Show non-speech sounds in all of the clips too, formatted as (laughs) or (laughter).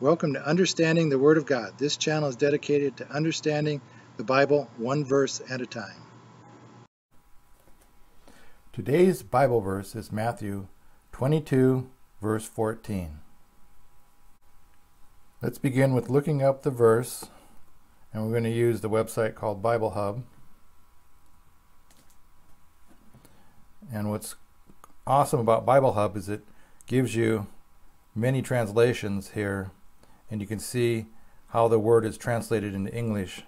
Welcome to Understanding the Word of God. This channel is dedicated to understanding the Bible one verse at a time. Today's Bible verse is Matthew 22, verse 14. Let's begin with looking up the verse, and we're going to use the website called Bible Hub. And what's awesome about Bible Hub is it gives you many translations here, and you can see how the word is translated into English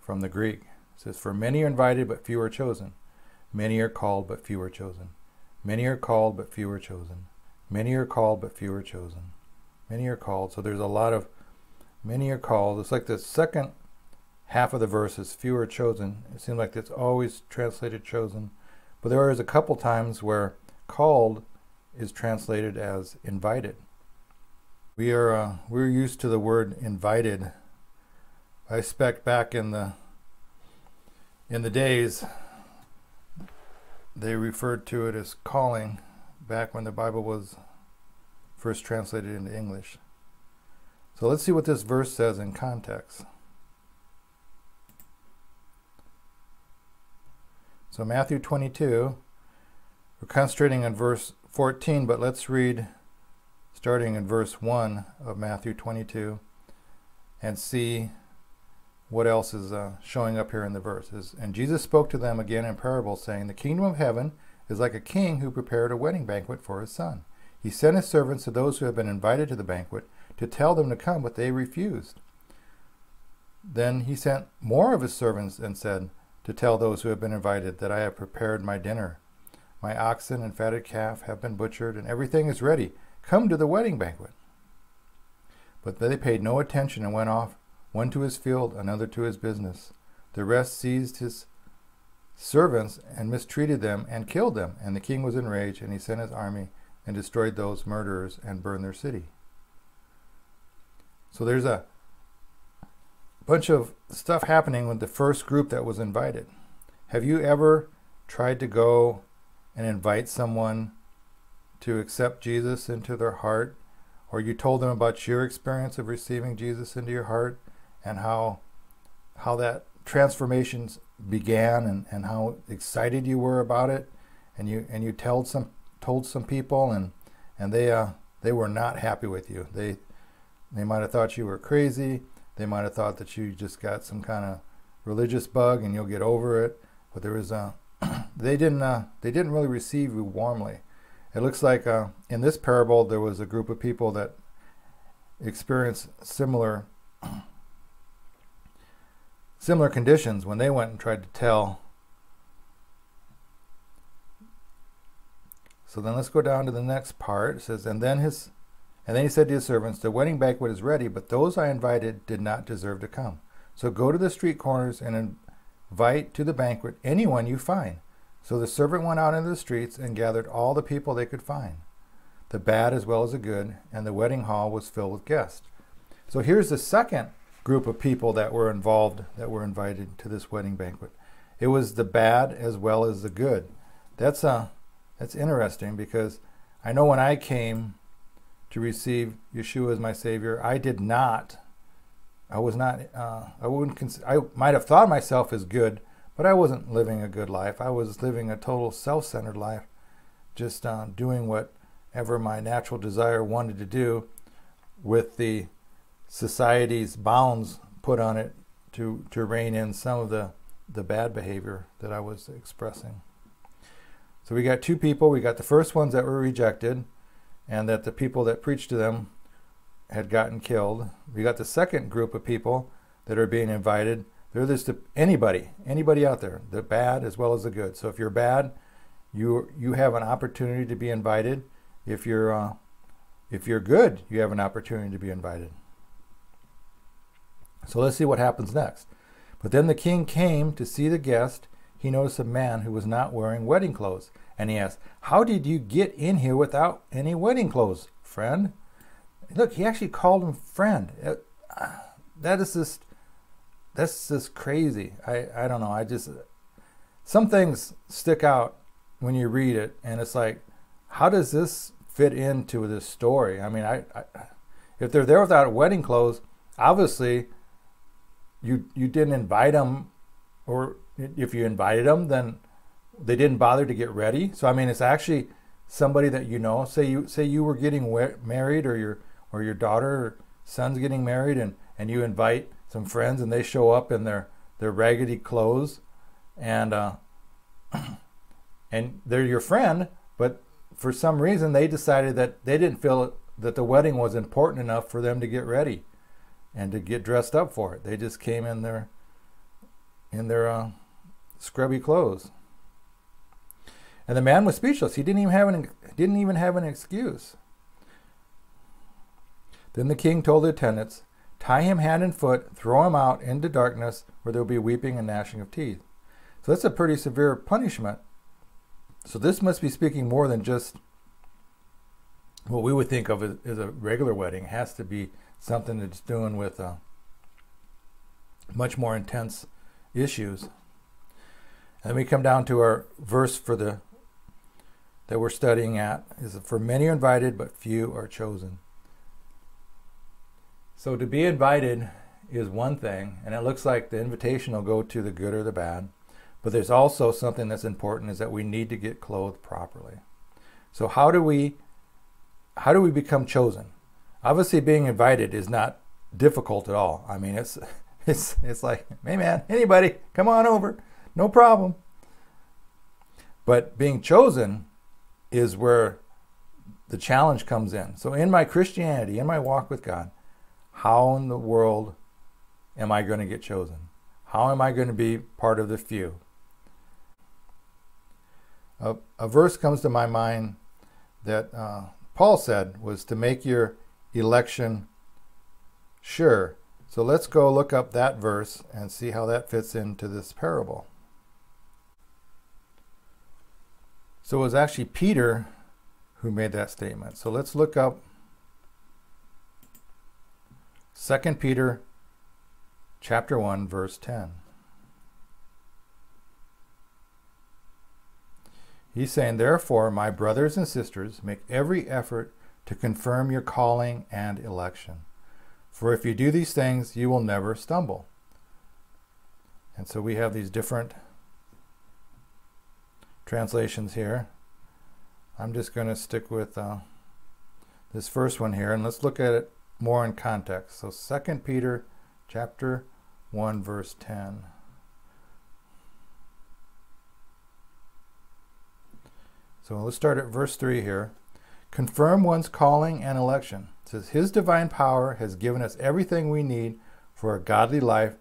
from the Greek. It says, For many are invited, but few are chosen. Many are called, but few are chosen. Many are called, but few are chosen. Many are called, but few are chosen. Many are called. So there's a lot of many are called. It's like the second half of the verse is few are chosen. It seems like it's always translated chosen. But there is a couple times where called is translated as invited. We are uh, we're used to the word invited. I expect back in the in the days they referred to it as calling back when the Bible was first translated into English. So let's see what this verse says in context. So Matthew 22, we're concentrating on verse 14, but let's read starting in verse 1 of Matthew 22 and see what else is uh, showing up here in the verses. And Jesus spoke to them again in parables, saying, The kingdom of heaven is like a king who prepared a wedding banquet for his son. He sent his servants to those who had been invited to the banquet to tell them to come, but they refused. Then he sent more of his servants and said, To tell those who have been invited that I have prepared my dinner. My oxen and fatted calf have been butchered, and everything is ready. Come to the wedding banquet. But they paid no attention and went off, one to his field, another to his business. The rest seized his servants and mistreated them and killed them. And the king was enraged, and he sent his army and destroyed those murderers and burned their city. So there's a bunch of stuff happening with the first group that was invited. Have you ever tried to go and invite someone to accept Jesus into their heart, or you told them about your experience of receiving Jesus into your heart and how how that transformation began and, and how excited you were about it? And you and you told some told some people and and they uh, they were not happy with you. They they might have thought you were crazy. They might have thought that you just got some kind of religious bug and you'll get over it. But there was a (clears throat) they didn't uh, they didn't really receive you warmly. It looks like uh, in this parable there was a group of people that experienced similar (clears throat) similar conditions when they went and tried to tell. So then let's go down to the next part. It says, and then his and then he said to his servants, The wedding banquet is ready, but those I invited did not deserve to come. So go to the street corners and invite to the banquet anyone you find. So the servant went out into the streets and gathered all the people they could find, the bad as well as the good, and the wedding hall was filled with guests. So here's the second group of people that were involved, that were invited to this wedding banquet. It was the bad as well as the good. That's uh, that's interesting because I know when I came to receive Yeshua as my Savior, I did not. I was not. Uh, I wouldn't. Cons- I might have thought myself as good, but I wasn't living a good life. I was living a total self centered life, just uh, doing whatever my natural desire wanted to do with the society's bounds put on it to, to rein in some of the, the bad behavior that I was expressing. So we got two people. We got the first ones that were rejected, and that the people that preached to them had gotten killed. We got the second group of people that are being invited they're this to anybody, anybody out there, the bad as well as the good. So if you're bad, you you have an opportunity to be invited. If you're uh, if you're good, you have an opportunity to be invited. So let's see what happens next. But then the king came to see the guest. He noticed a man who was not wearing wedding clothes, and he asked, "How did you get in here without any wedding clothes, friend?" Look, he actually called him friend. Uh, that is just that's just crazy. I, I don't know. I just, some things stick out when you read it, and it's like, how does this fit into this story? I mean, I, I if they're there without wedding clothes, obviously you you didn't invite them, or if you invited them, then they didn't bother to get ready. So I mean, it's actually somebody that you know. Say you say you were getting married, or your or your daughter or son's getting married, and and you invite some friends, and they show up in their their raggedy clothes, and uh, (clears throat) and they're your friend, but for some reason they decided that they didn't feel that the wedding was important enough for them to get ready and to get dressed up for it. They just came in their in their uh, scrubby clothes. And the man was speechless. He didn't even have an didn't even have an excuse. Then the king told the attendants, "Tie him hand and foot, throw him out into darkness, where there will be weeping and gnashing of teeth." So that's a pretty severe punishment. So this must be speaking more than just what we would think of as, a regular wedding. It has to be something that's doing with uh, much more intense issues. And we come down to our verse for the that we're studying at is for many are invited but few are chosen. So to be invited is one thing, and it looks like the invitation will go to the good or the bad. But there's also something that's important is that we need to get clothed properly. So how do we how do we become chosen? Obviously being invited is not difficult at all. I mean it's (laughs) it's it's like, hey man, anybody, come on over. No problem. But being chosen is where the challenge comes in. So in my Christianity, in my walk with God, how in the world am I going to get chosen? How am I going to be part of the few? A, a verse comes to my mind that uh, Paul said was to make your election sure. So let's go look up that verse and see how that fits into this parable. So it was actually Peter who made that statement. So let's look up 2 Peter chapter 1 verse 10. He's saying, Therefore, my brothers and sisters, make every effort to confirm your calling and election. For if you do these things, you will never stumble. And so we have these different translations here. I'm just going to stick with uh, this first one here, and let's look at it more in context. So 2 Peter chapter 1 verse 10. So let's start at verse 3 here. Confirm one's calling and election. It says, His divine power has given us everything we need for a godly life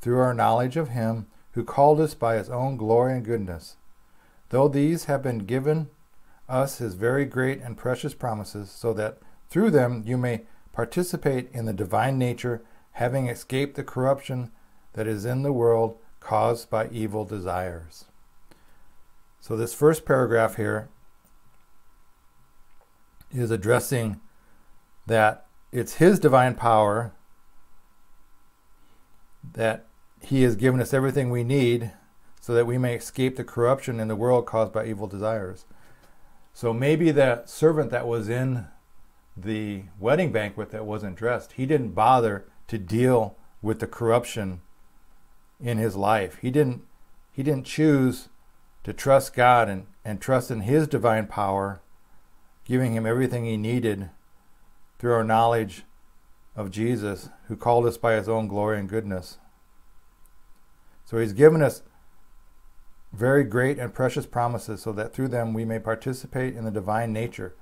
through our knowledge of Him who called us by His own glory and goodness. Though these have been given us His very great and precious promises, so that through them you may participate in the divine nature, having escaped the corruption that is in the world caused by evil desires. So, this first paragraph here is addressing that it's His divine power that He has given us everything we need so that we may escape the corruption in the world caused by evil desires. So maybe that servant that was in the wedding banquet that wasn't dressed, he didn't bother to deal with the corruption in his life. He didn't he didn't choose to trust God and, and trust in his divine power, giving him everything he needed through our knowledge of Jesus, who called us by his own glory and goodness. So he's given us very great and precious promises so that through them we may participate in the divine nature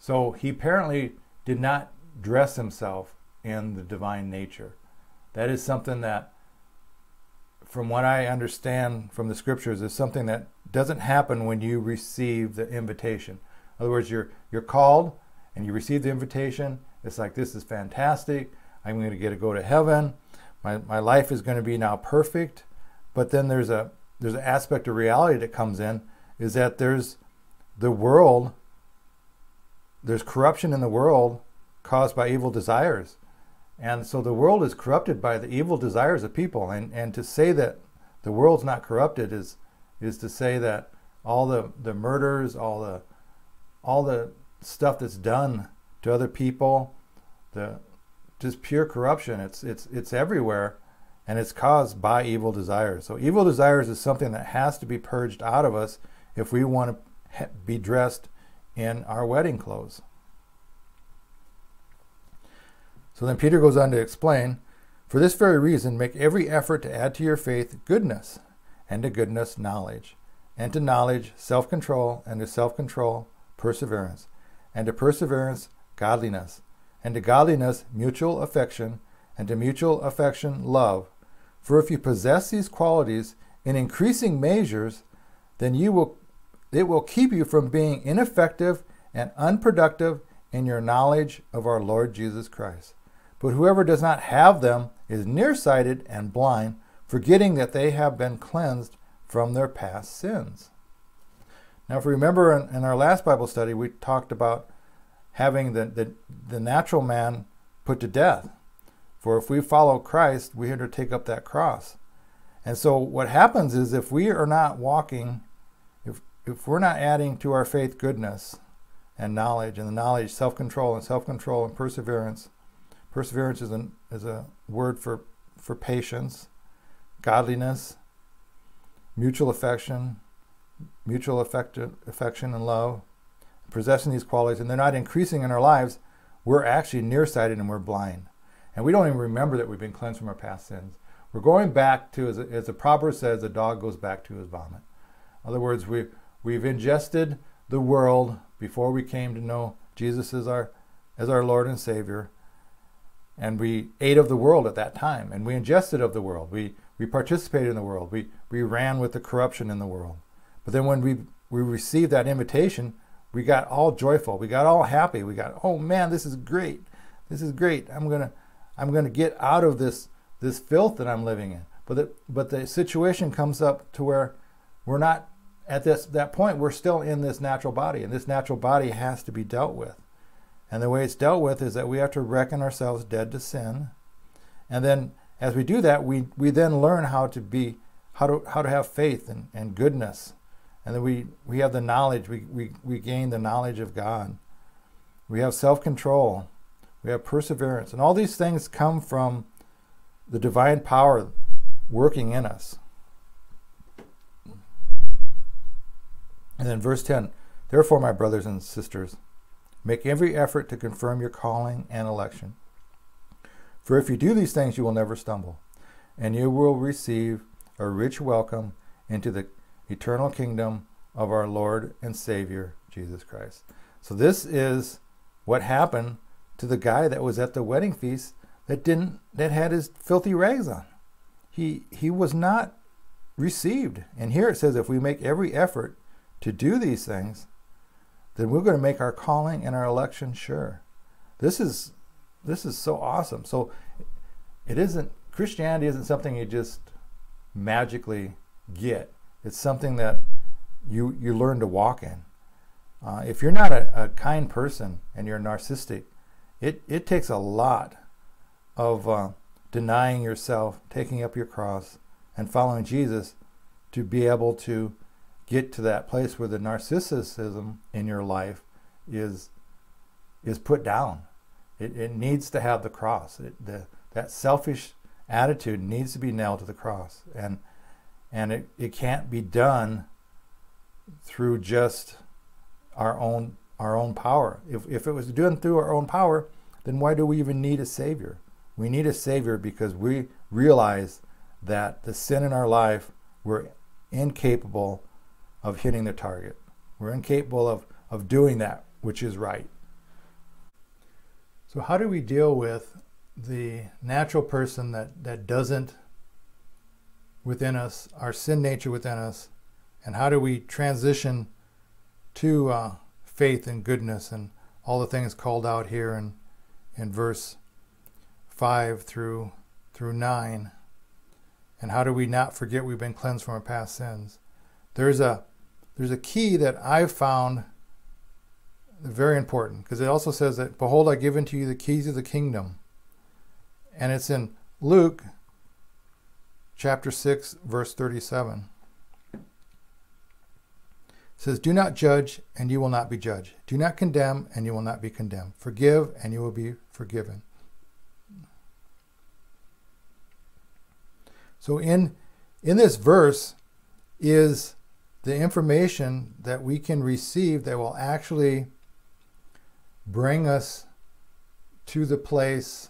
so he apparently did not dress himself in the divine nature. That is something that, from what I understand from the scriptures, is something that doesn't happen when you receive the invitation. In other words, you're you're called and you receive the invitation. It's like this is fantastic. I'm going to get to go to heaven. My my life is going to be now perfect. But then there's a there's an aspect of reality that comes in is that there's the world there's corruption in the world caused by evil desires. And so the world is corrupted by the evil desires of people. And, and to say that the world's not corrupted is, is to say that all the, the murders, all the, all the stuff that's done to other people, the just pure corruption. It's it's it's everywhere, and it's caused by evil desires. So evil desires is something that has to be purged out of us if we want to be dressed in our wedding clothes. So then Peter goes on to explain for this very reason, make every effort to add to your faith goodness, and to goodness, knowledge, and to knowledge, self control, and to self control, perseverance, and to perseverance, godliness, and to godliness, mutual affection, and to mutual affection, love. For if you possess these qualities in increasing measures, then you will it will keep you from being ineffective and unproductive in your knowledge of our Lord Jesus Christ. But whoever does not have them is nearsighted and blind, forgetting that they have been cleansed from their past sins. Now, if you remember in, in our last Bible study, we talked about having the, the, the natural man put to death. For if we follow Christ, we have to take up that cross. And so what happens is if we are not walking, if, we're not adding to our faith goodness and knowledge, and the knowledge, self control, and self control and perseverance, Perseverance is, an, is a word for, for patience, godliness, mutual affection, mutual affection and love, possessing these qualities, and they're not increasing in our lives, we're actually nearsighted and we're blind. And we don't even remember that we've been cleansed from our past sins. We're going back to, as, as the proverb says, the dog goes back to his vomit. In other words, we, we've ingested the world before we came to know Jesus as our, as our Lord and Savior. And we ate of the world at that time and we ingested of the world. We we participated in the world. We we ran with the corruption in the world. But then when we we received that invitation we got all joyful. We got all happy. We got oh man this is great. This is great. I'm going to i'm going to get out of this this filth that i'm living in. But the, but the situation comes up to where we're not at this that point we're still in this natural body and this natural body has to be dealt with and the way it's dealt with is that we have to reckon ourselves dead to sin. And then as we do that, we, we then learn how to be, how to, how to have faith and, and goodness. And then we, we have the knowledge, we, we, we gain the knowledge of God. We have self control. We have perseverance. And all these things come from the divine power working in us. And then verse 10 Therefore, my brothers and sisters, Make every effort to confirm your calling and election. For if you do these things, you will never stumble, and you will receive a rich welcome into the eternal kingdom of our Lord and Savior, Jesus Christ. So, this is what happened to the guy that was at the wedding feast that didn't that had his filthy rags on. He he was not received. And here it says if we make every effort to do these things, then we're going to make our calling and our election sure. This is this is so awesome. So it isn't Christianity isn't something you just magically get. It's something that you you learn to walk in. Uh, if you're not a, a, kind person and you're narcissistic, it, it takes a lot of uh, denying yourself, taking up your cross, and following Jesus to be able to get to that place where the narcissism in your life is is put down. It, it needs to have the cross. It, the, that selfish attitude needs to be nailed to the cross, and and it, it can't be done through just our own our own power. If if it was done through our own power, then why do we even need a savior? We need a savior because we realize that the sin in our life we're incapable of hitting the target. We're incapable of, of doing that, which is right. So, how do we deal with the natural person that, that doesn't within us, our sin nature within us, and how do we transition to uh, faith and goodness and all the things called out here in, in verse 5 through, through 9? And how do we not forget we've been cleansed from our past sins? There's a there's a key that I've found very important because it also says that, Behold, I give unto you the keys of the kingdom. And it's in Luke chapter 6, verse 37. It says, Do not judge, and you will not be judged. Do not condemn, and you will not be condemned. Forgive, and you will be forgiven. So in in this verse is the information that we can receive that will actually bring us to the place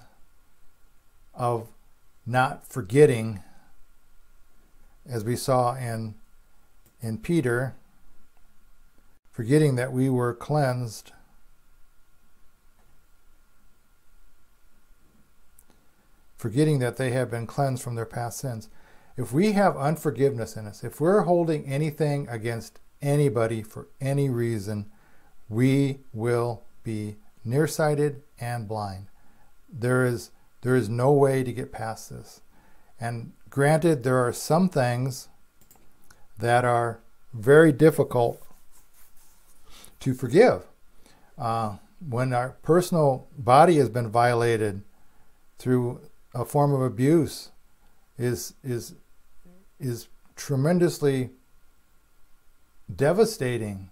of not forgetting as we saw in in Peter forgetting that we were cleansed. Forgetting that they have been cleansed from their past sins if we have unforgiveness in us if we're holding anything against anybody for any reason we will be nearsighted and blind there is there is no way to get past this and granted there are some things that are very difficult to forgive. Uh, when our personal body has been violated through a form of abuse, is is is tremendously devastating,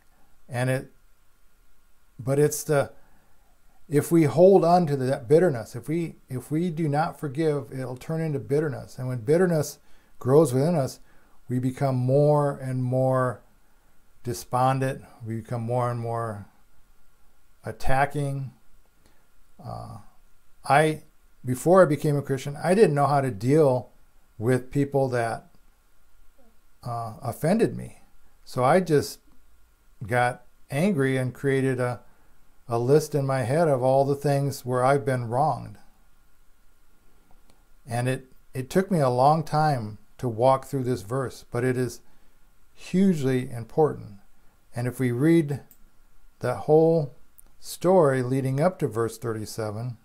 and it. But it's the if we hold on to that bitterness, if we if we do not forgive, it'll turn into bitterness, and when bitterness grows within us, we become more and more despondent. We become more and more attacking. Uh, I, before I became a Christian, I didn't know how to deal with people that uh, offended me. So I just got angry and created a, a list in my head of all the things where I've been wronged. And it, it took me a long time to walk through this verse, but it is hugely important. And if we read the whole story leading up to verse 37,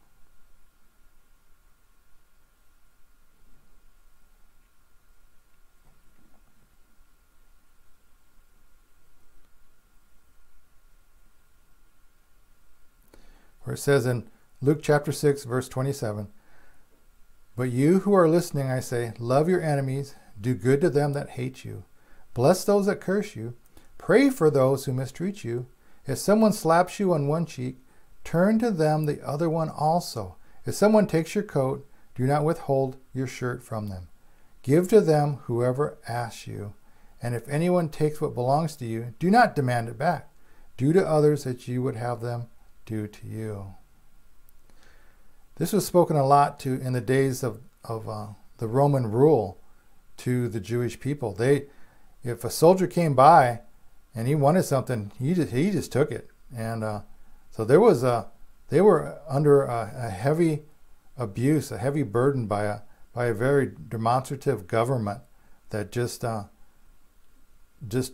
where it says in Luke chapter 6, verse 27, but you who are listening, I say, love your enemies, do good to them that hate you, bless those that curse you, pray for those who mistreat you. If someone slaps you on one cheek, turn to them the other one also. If someone takes your coat, do not withhold your shirt from them. Give to them whoever asks you. And if anyone takes what belongs to you, do not demand it back. Do to others as you would have them do to you. This was spoken a lot to in the days of, of uh, the Roman rule to the Jewish people. They, if a soldier came by and he wanted something, he just he just took it, and uh, so there was a they were under a, a, heavy abuse, a heavy burden by a by a very demonstrative government that just uh, just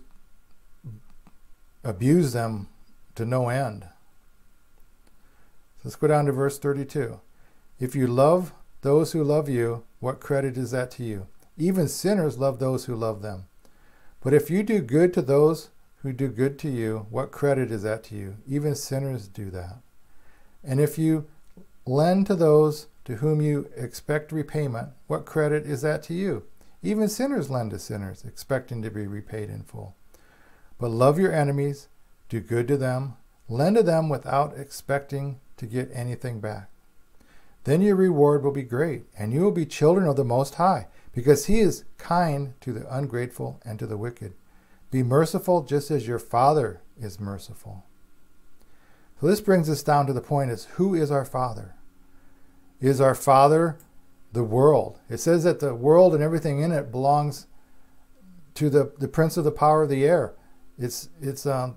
abused them to no end. Let's go down to verse 32. If you love those who love you, what credit is that to you? Even sinners love those who love them. But if you do good to those who do good to you, what credit is that to you? Even sinners do that. And if you lend to those to whom you expect repayment, what credit is that to you? Even sinners lend to sinners, expecting to be repaid in full. But love your enemies, do good to them, lend to them without expecting to get anything back. Then your reward will be great, and you will be children of the Most High, because He is kind to the ungrateful and to the wicked. Be merciful just as your Father is merciful. So this brings us down to the point is who is our Father? Is our Father the world? It says that the world and everything in it belongs to the, the prince of the power of the air. It's it's um,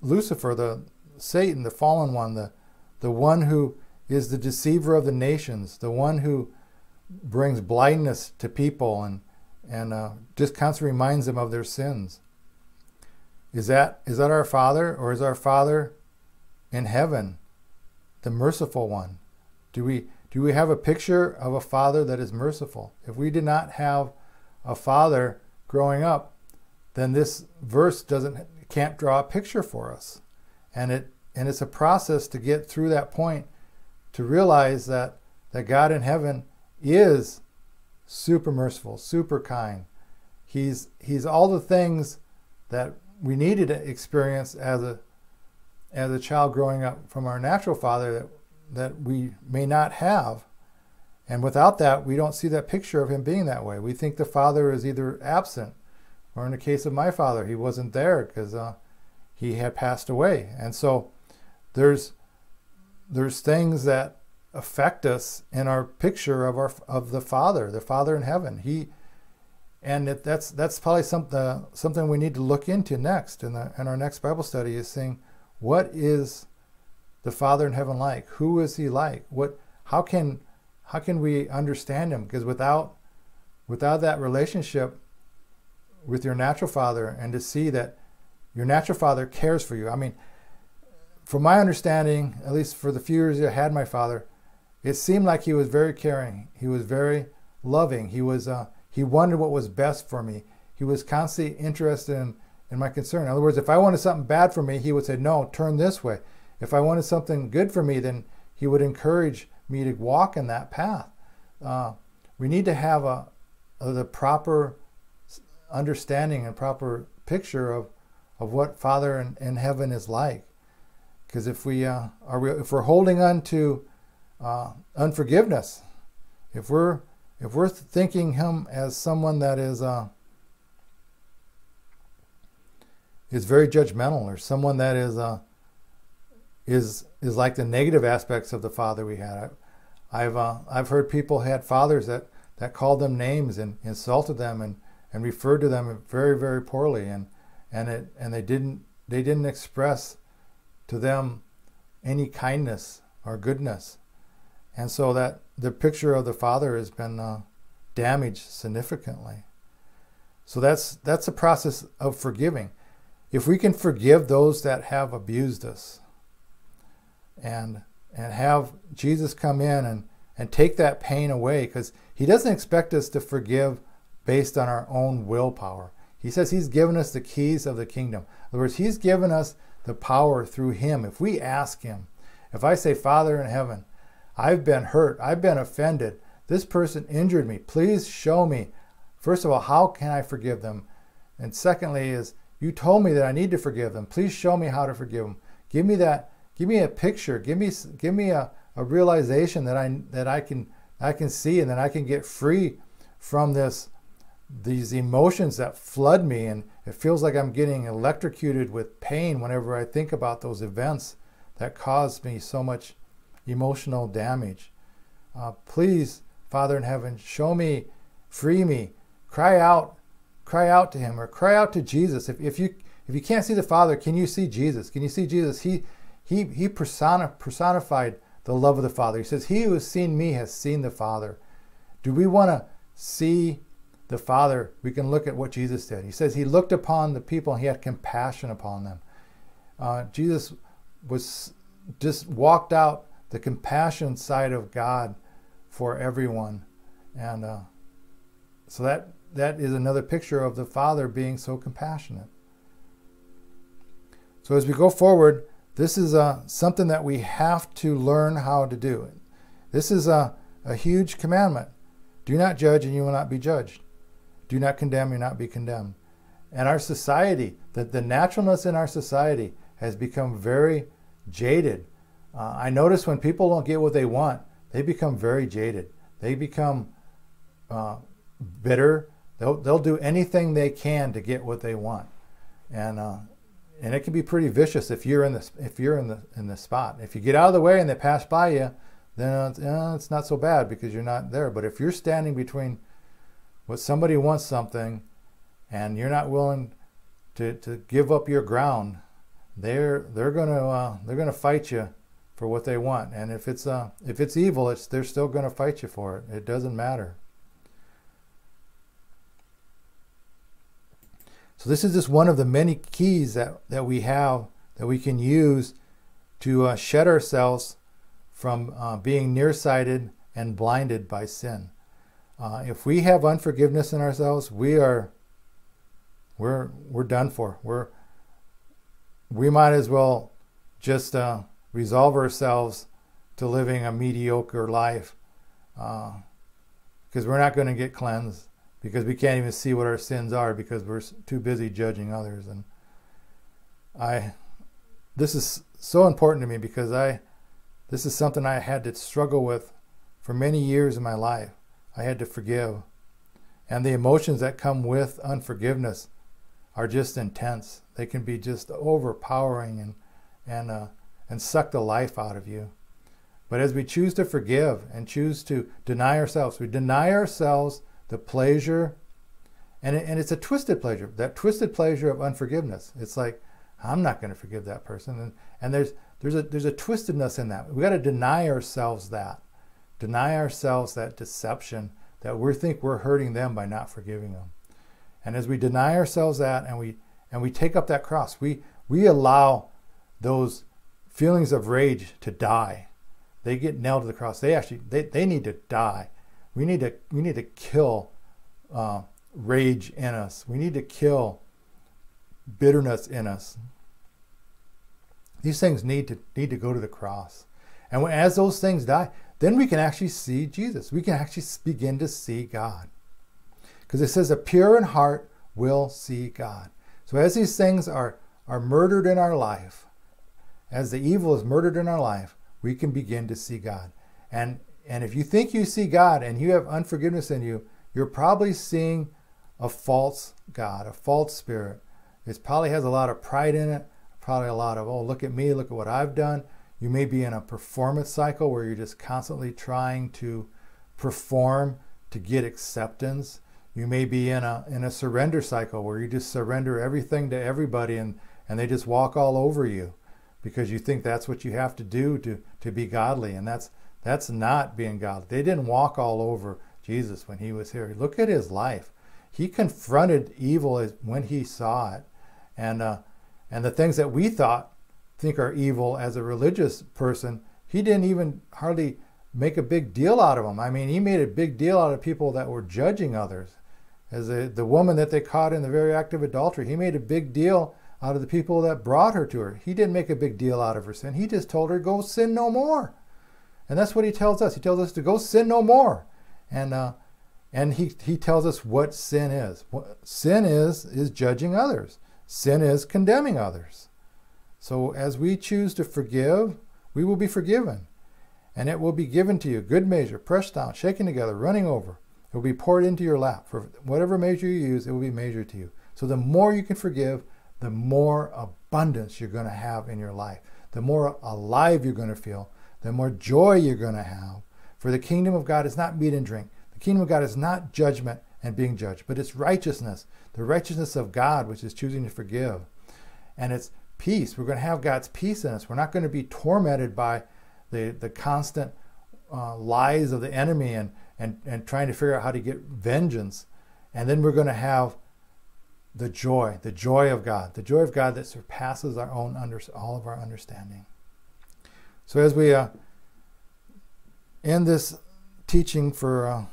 Lucifer, the Satan, the fallen one, the the one who is the deceiver of the nations, the one who brings blindness to people and and uh, just constantly reminds them of their sins. Is that is that our Father, or is our Father in heaven, the merciful one? Do we do we have a picture of a Father that is merciful? If we did not have a Father growing up, then this verse doesn't can't draw a picture for us, and it and it's a process to get through that point to realize that, that God in heaven is super merciful, super kind. He's, he's all the things that we needed to experience as a, as a child growing up from our natural father that that we may not have. And without that, we don't see that picture of him being that way. We think the father is either absent, or in the case of my father, he wasn't there because uh, he had passed away. And so there's there's things that affect us in our picture of our of the Father, the Father in heaven. He and it, that's that's probably something uh, something we need to look into next in the in our next Bible study is saying what is the Father in heaven like? Who is he like? What how can how can we understand him? Because without without that relationship with your natural father and to see that your natural father cares for you. I mean, from my understanding, at least for the few years I had my father, it seemed like he was very caring. He was very loving. He was uh, he wondered what was best for me. He was constantly interested in, in my concern. In other words, if I wanted something bad for me, he would say, "No, turn this way." If I wanted something good for me, then he would encourage me to walk in that path. Uh, we need to have a, a, the proper understanding and proper picture of, of what Father in, in heaven is like. Because if we uh, are we, if we're holding on to uh, unforgiveness, if we're if we're thinking him as someone that is uh, is very judgmental or someone that is uh, is is like the negative aspects of the father we had. I, have uh, I've heard people had fathers that that called them names and insulted them and and referred to them very very poorly and and it and they didn't they didn't express to them any kindness or goodness and so that the picture of the father has been uh, damaged significantly so that's that's a process of forgiving if we can forgive those that have abused us and and have Jesus come in and and take that pain away because he doesn't expect us to forgive based on our own willpower. He says he's given us the keys of the kingdom. In other words, he's given us the power through him. If we ask him, if I say, Father in heaven, I've been hurt, I've been offended, this person injured me, please show me, first of all, how can I forgive them? And secondly, is you told me that I need to forgive them. Please show me how to forgive them. Give me that Give me a picture. Give me give me a, a realization that I that I can I can see and that I can get free from this these emotions that flood me and it feels like I'm getting electrocuted with pain whenever I think about those events that caused me so much emotional damage. Uh, please, Father in heaven, show me, free me, cry out, cry out to Him, or cry out to Jesus. If, if you if you can't see the Father, can you see Jesus? Can you see Jesus? He he, he personified the love of the Father. He says, He who has seen me has seen the Father. Do we want to see the Father? We can look at what Jesus did. He says he looked upon the people and he had compassion upon them. Uh, Jesus was just walked out the compassion side of God for everyone. And uh, so that that is another picture of the Father being so compassionate. So as we go forward, this is uh, something that we have to learn how to do. This is a, a huge commandment. Do not judge, and you will not be judged. Do not condemn, you not be condemned. And our society, the, the naturalness in our society has become very jaded. Uh, I notice when people don't get what they want, they become very jaded. They become uh, bitter. They'll, they'll do anything they can to get what they want. And uh, and it can be pretty vicious if you're in the if you're in the in the spot. If you get out of the way and they pass by you, then it's, uh, it's not so bad because you're not there. But if you're standing between what somebody wants something, and you're not willing to, to give up your ground, they're they're gonna uh, they're gonna fight you for what they want. And if it's uh if it's evil, it's they're still gonna fight you for it. It doesn't matter. So this is just one of the many keys that, that we have that we can use to uh, shed ourselves from uh, being nearsighted and blinded by sin. Uh, if we have unforgiveness in ourselves, we are we're we're done for. We're we might as well just uh, resolve ourselves to living a mediocre life because uh, we're not going to get cleansed because we can't even see what our sins are because we're too busy judging others and i this is so important to me because i this is something I had to struggle with for many years in my life. I had to forgive. And the emotions that come with unforgiveness are just intense. They can be just overpowering and, and, uh, and suck the life out of you. But as we choose to forgive and choose to deny ourselves, we deny ourselves the pleasure, and, it, and it's a twisted pleasure, that twisted pleasure of unforgiveness. It's like, I'm not going to forgive that person. And, and there's, there's, a, there's a twistedness in that. we got to deny ourselves that. Deny ourselves that deception that we think we're hurting them by not forgiving them. And as we deny ourselves that and we and we take up that cross, we we allow those feelings of rage to die. They get nailed to the cross. They actually they, they need to die. We need to we need to kill uh, rage in us. We need to kill bitterness in us. These things need to need to go to the cross. And when, as those things die, then we can actually see Jesus. We can actually begin to see God. Because it says, a pure in heart will see God. So as these things are, are murdered in our life, as the evil is murdered in our life, we can begin to see God. And, and if you think you see God and you have unforgiveness in you, you're probably seeing a false God, a false spirit. It probably has a lot of pride in it, probably a lot of, oh, look at me, look at what I've done. You may be in a performance cycle where you're just constantly trying to perform to get acceptance. You may be in a in a surrender cycle where you just surrender everything to everybody and, and they just walk all over you because you think that's what you have to do to, to be godly. And that's that's not being godly. They didn't walk all over Jesus when he was here. Look at his life. He confronted evil when he saw it. And uh, and the things that we thought think are evil as a religious person, he didn't even hardly make a big deal out of them. I mean, he made a big deal out of people that were judging others. As a, the woman that they caught in the very act of adultery, he made a big deal out of the people that brought her to her. He didn't make a big deal out of her sin. He just told her, go sin no more. And that's what he tells us. He tells us to go sin no more. And, uh, and he, he tells us what sin is. Sin is, is judging others. Sin is condemning others. So as we choose to forgive, we will be forgiven. And it will be given to you, good measure, pressed down, shaken together, running over. It will be poured into your lap. For whatever measure you use, it will be measured to you. So the more you can forgive, the more abundance you're going to have in your life. The more alive you're going to feel, the more joy you're going to have. For the kingdom of God is not meat and drink. The kingdom of God is not judgment and being judged, but it's righteousness, the righteousness of God, which is choosing to forgive. And it's peace. We're going to have God's peace in us. We're not going to be tormented by the, the constant uh, lies of the enemy and, and, and trying to figure out how to get vengeance. And then we're going to have the joy, the joy of God, the joy of God that surpasses our own under, all of our understanding. So as we uh, end this teaching for uh,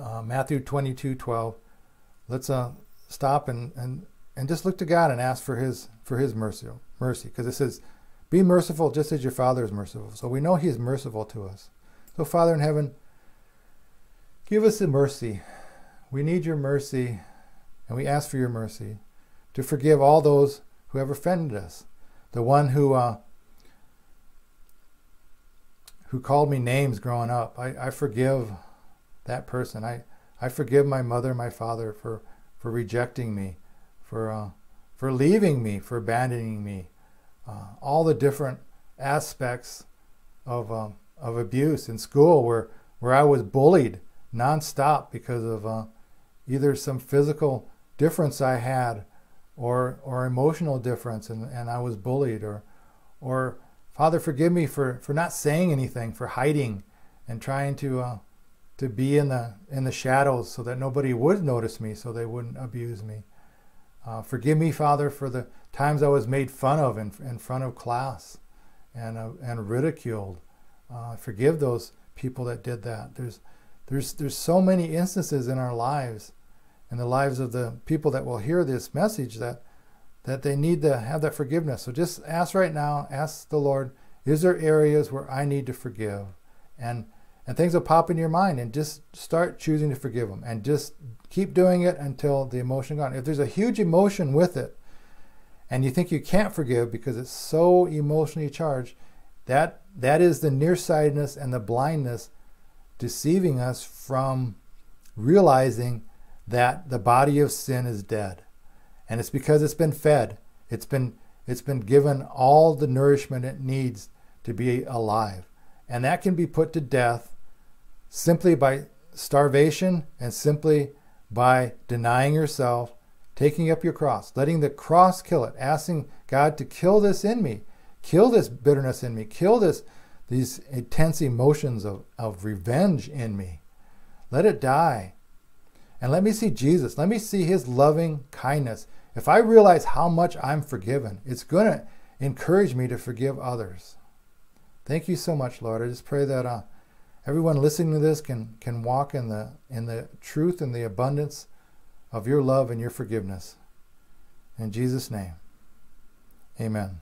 uh, Matthew 22, 12, let's uh, stop and, and and just look to God and ask for his for his mercy mercy. Because it says be merciful just as your father is merciful. So we know he is merciful to us. So father in heaven give us the mercy. We need your mercy and we ask for your mercy to forgive all those who have offended us. The one who uh, who called me names growing up. I, I forgive that person. I, I forgive my mother my father for for rejecting me for, uh, for leaving me, for abandoning me. Uh, all the different aspects of, um, of abuse in school where, where I was bullied nonstop because of uh, either some physical difference I had or, or emotional difference and, and I was bullied or, or Father, forgive me for, for not saying anything, for hiding and trying to, uh, to be in the, in the shadows so that nobody would notice me so they wouldn't abuse me. Uh, forgive me, Father, for the times I was made fun of in, in front of class and, uh, and ridiculed. Uh, forgive those people that did that. There's, there's, there's so many instances in our lives, and the lives of the people that will hear this message, that, that they need to have that forgiveness. So just ask right now, ask the Lord, is there areas where I need to forgive? And and things will pop in your mind and just start choosing to forgive them and just keep doing it until the emotion gone if there's a huge emotion with it and you think you can't forgive because it's so emotionally charged, that that is the nearsightedness and the blindness deceiving us from realizing that the body of sin is dead. And it's because it's been fed. It's been it's been given all the nourishment it needs to be alive. And that can be put to death simply by starvation and simply by denying yourself, taking up your cross, letting the cross kill it, asking God to kill this in me, kill this bitterness in me, kill this these intense emotions of, of revenge in me. Let it die. And let me see Jesus. Let me see his loving kindness. If I realize how much I'm forgiven, it's going to encourage me to forgive others. Thank you so much, Lord. I just pray that uh, everyone listening to this can, can walk in the, in the truth and the abundance of your love and your forgiveness. In Jesus' name, amen.